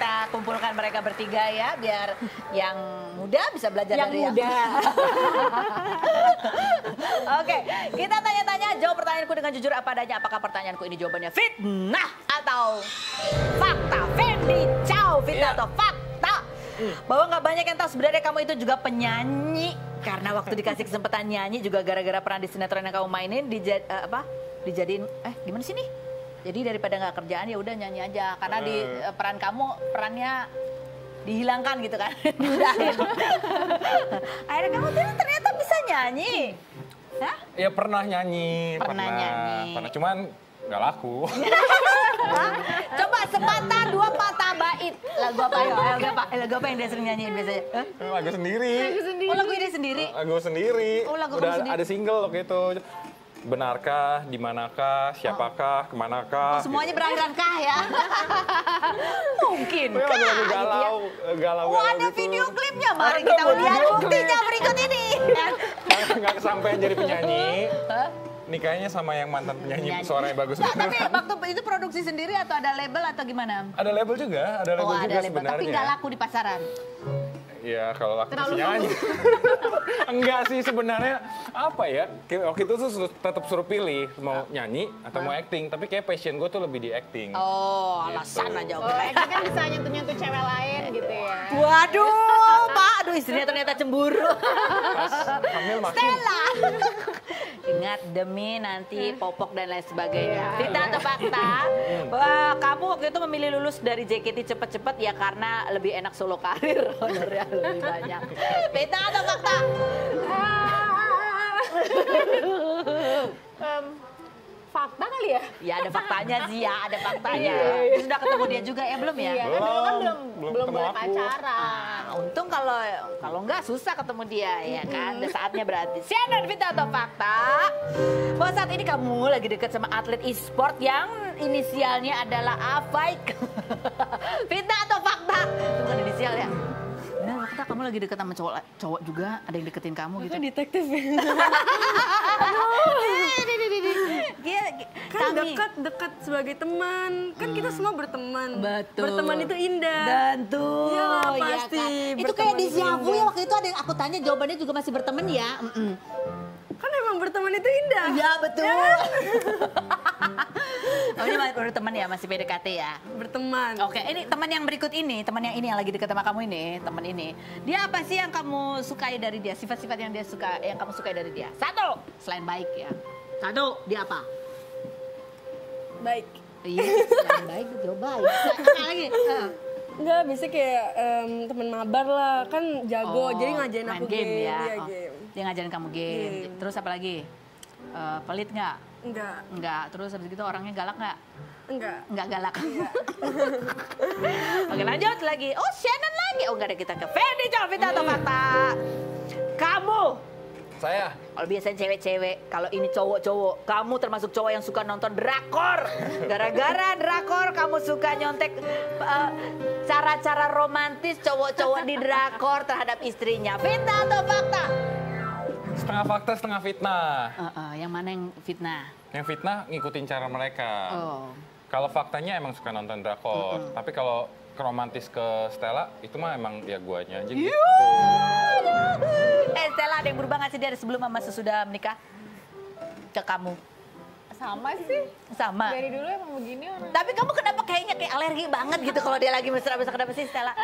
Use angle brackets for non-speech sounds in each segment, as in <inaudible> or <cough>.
kita kumpulkan mereka bertiga ya biar yang muda bisa belajar Yang dari muda. <laughs> Oke, kita tanya-tanya jawab pertanyaanku dengan jujur apa adanya. Apakah pertanyaanku ini jawabannya fitnah atau fakta? Fendi, ciao, fitnah Iya. atau fakta? Bahwa nggak banyak yang tahu sebenarnya kamu itu juga penyanyi. Karena waktu dikasih kesempatan nyanyi juga gara-gara peran di sinetron yang kamu mainin dijad, eh, apa? Dijadiin eh gimana sih nih? Jadi daripada nggak kerjaan ya udah nyanyi aja. Karena di eh, peran kamu perannya dihilangkan gitu kan <laughs> diudahin akhirnya kamu tuh ternyata bisa nyanyi Hah? Ya pernah nyanyi, Pernah nyanyi. Pernah cuman nggak laku. Hah? <laughs> coba sepatah dua patah bait lagu apa ya lagu apa lagu apa yang dia sering nyanyiin biasanya Hah? lagu sendiri. oh lagu ini sendiri Lagu sendiri. Oh, lagu Udah sendiri. ada single waktu itu. Benarkah, di manakah, siapakah, ke manakah? Oh, semuanya berakhiran kah ya <laughs> mungkin Gitu. kah gitu ya. galau, galau, Oh ada video klipnya, mari Ada kita lihat video buktinya berikut ini. <laughs> Nggak- Nggak kesampaian jadi penyanyi. Nikahnya sama yang mantan penyanyi Nyanyi. suaranya bagus. Nggak, tapi waktu itu produksi sendiri atau ada label atau gimana? ada label juga, ada label Oh juga ada label, sebenarnya. tapi nggak laku di pasaran. Ya kalau laku Terlalu nyanyi. <laughs> Enggak sih sebenarnya apa ya? Waktu itu tuh tetap suruh pilih mau nyanyi atau mau acting, tapi kayak passion gue tuh lebih di acting. Oh, Gitu. alasan aja. Oh, acting kan bisa nyentuh-nyentuh cewek lain gitu ya. Waduh, Pak, aduh istrinya ternyata cemburu. Pas hamil makin. Stella. Ingat demi nanti popok dan lain sebagainya. Cerita atau fakta? Wah, kamu waktu itu memilih lulus dari JKT cepet-cepet ya karena lebih enak solo karir. <laughs> Honornya lebih banyak. Cerita atau fakta? <laughs> Em, fakta kali ya? Ya ada faktanya sih ya, ada faktanya. Iya, iya. Sudah ketemu dia juga ya belum ya? Iya, kan dulu kan belum Belum, belum, belum boleh pacaran. Nah, untung kalau kalau nggak susah ketemu dia ya kan. Udah saatnya berarti. Sianan Vita atau fakta? Bahwa saat ini kamu lagi deket sama atlet e-sport yang inisialnya adalah Afaik. <laughs> Vita atau fakta? Itu bukan inisial ya. Fakta kamu lagi deket sama cowok cowok juga ada yang deketin kamu gitu. detektif ya? <laughs> Dia, kan kami- dekat dekat sebagai teman kan kita semua berteman Betul. berteman itu indah Betul. Iyalah, ya pasti. kan? Itu kayak di itu indah. ya waktu itu ada yang aku tanya jawabannya juga masih berteman ya. Emang berteman itu indah Iya betul. <laughs> oh ini masih baru teman ya, masih PDKT ya. berteman Oke, ini teman yang berikut ini, teman yang ini yang lagi dekat sama kamu ini, teman ini. Dia apa sih yang kamu sukai dari dia? Sifat-sifat yang dia suka, yang kamu sukai dari dia? Satu, selain baik ya. Satu, dia apa? baik Iya, selain baik dia baik. Sekali lagi. <laughs> Ah. Enggak, bisa kayak em, teman mabar lah, kan jago, Oh, jadi ngajarin aku game, ya. Iya, Oh, game. Dia ngajarin kamu game. Game. Terus apa lagi? Eh, pelit nggak? Enggak, Enggak. Terus habis gitu orangnya galak nggak? enggak. Enggak galak. <laughs> Oke lanjut lagi. Oh Shannon lagi. Oh enggak ada kita ke Fendi Jovita atau fakta. Kamu. Saya Kalau biasanya cewek-cewek, kalau ini cowok-cowok, kamu termasuk cowok yang suka nonton drakor. Gara-gara drakor kamu suka nyontek eh, cara-cara romantis cowok-cowok di drakor terhadap istrinya. Fitnah atau fakta? Setengah fakta setengah fitnah. Eh, eh, yang mana yang fitnah? Yang fitnah ngikutin cara mereka. Oh. Kalau faktanya emang suka nonton drakor, tapi kalau ke romantis ke Stella itu mah emang ya guanya aja gitu. Eh Stella ada yang berubah nggak sih dari sebelum sama sesudah menikah? Ke kamu? Sama sih. Sama. Dari dulu emang begini orang. Tapi kamu kenapa kayaknya kayak alergi banget gitu kalau dia lagi mesra-mesra kenapa sih Stella?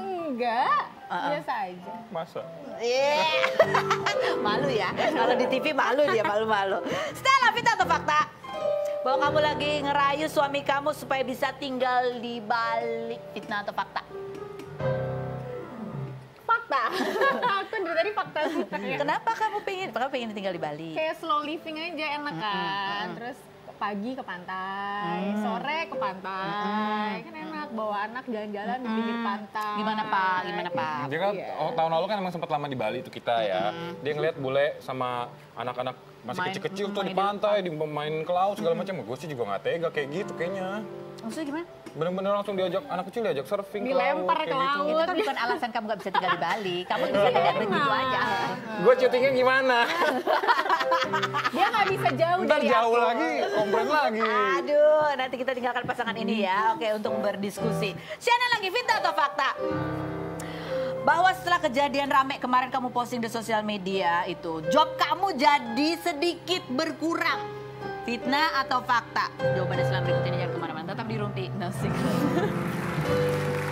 Enggak, Uh-uh. biasa aja. Masa? Iya. <laughs> malu ya. Kalau di TV malu dia malu-malu. Stella Vita atau fakta? Bahwa kamu lagi ngerayu suami kamu supaya bisa tinggal di Bali. Fitnah atau fakta? Fakta. <laughs> Sih. <laughs> Kenapa kamu pengen? Kamu pengen tinggal di Bali? Kayak slow living aja enak kan. Terus pagi ke pantai, sore ke pantai. Kan enak bawa anak jalan-jalan di pinggir pantai. Gimana Pak? Gimana Pak? Dia kan Iya. oh, tahun lalu kan emang sempat lama di Bali itu kita ya. Dia ngeliat bule sama anak-anak masih Main- kecil-kecil tuh main di di pantai, di main ke laut segala macam. Gue sih juga nggak tega kayak gitu kayaknya. Maksudnya gimana? Bener-bener langsung diajak anak kecil diajak surfing ke Dilempar laut, ke kayak gitu. laut. Itu kan bukan alasan kamu gak bisa tinggal di Bali. Kamu bisa tinggal begitu aja. Gue syutingnya gimana? <laughs> Dia nggak bisa jauh Ntar dari jauh aku. lagi, komplain lagi. Aduh, nanti kita tinggalkan pasangan ini ya. Oke, untuk berdiskusi. Siana lagi fitnah atau fakta? Bahwa setelah kejadian rame kemarin kamu posting di sosial media itu, job kamu jadi sedikit berkurang. Fitnah atau fakta? Jawabannya setelah berikut ini jangan ke mana-mana. Tetap di Rumpi. Nasik. <laughs>